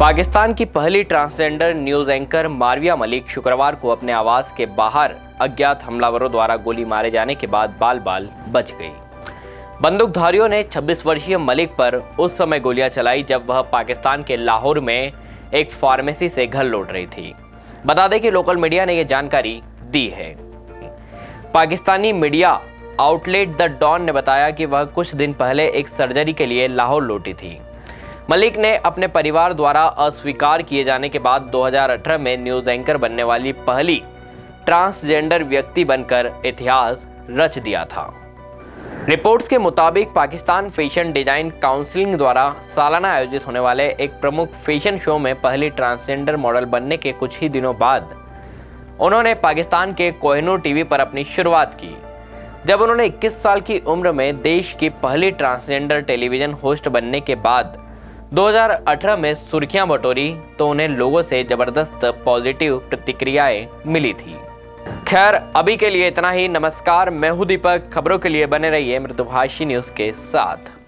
पाकिस्तान की पहली transgender news anchor Marvia Malik शुक्रवार को अपने आवास के बाहर अज्ञात हमलावरों द्वारा गोली मारे जाने के बाद बाल बाल बच गई बंदूकधारियों ने 26 वर्षीय मलिक पर उस समय गोलियाँ चलाई जब वह पाकिस्तान के लाहौर में एक फार्मेसी से घर लौट रही थी। बता दें कि लोकल मीडिया ने यह जानकारी दी है। Pakistani media outlet the Dawn ने बताया कि वह कुछ दिन पहले एक सर्जरी के लिए लाहौर लौटी थी। मलिक ने अपने परिवार द्वारा अस्वीकार किए जाने के बाद 2018 में न्यूज़ एंकर बनने वाली पहली ट्रांसजेंडर व्यक्ति बनकर इतिहास रच दिया था। रिपोर्ट्स के मुताबिक पाकिस्तान फ़ैशन डिज़ाइन काउंसिलिंग द्वारा सालाना आयोजित होने वाले एक प्रमुख फ़ैशन शो में पहली ट्रांसजेंडर मॉडल बनने के कुछ ही दिनों बाद उन्होंने पाकिस्तान के कोहनूर टीवी पर अपनी शुरुआत की, जब उन्होंने 21 साल की उम्र में देश की पहली ट्रांसजेंडर टेलीविज़न होस्ट बनने के बाद 2018 में सुर्खियाँ बटोरी तो उन्हें लोगों से ज़बरदस्त पॉजिटिव प्रतिक्रियाएँ मिली थी। खैर, अभी के लिए इतना ही। नमस्कार, मैं हूँ दीपक। खबरों के लिए बने रहिए मृदुभाषी न्यूज़ के साथ।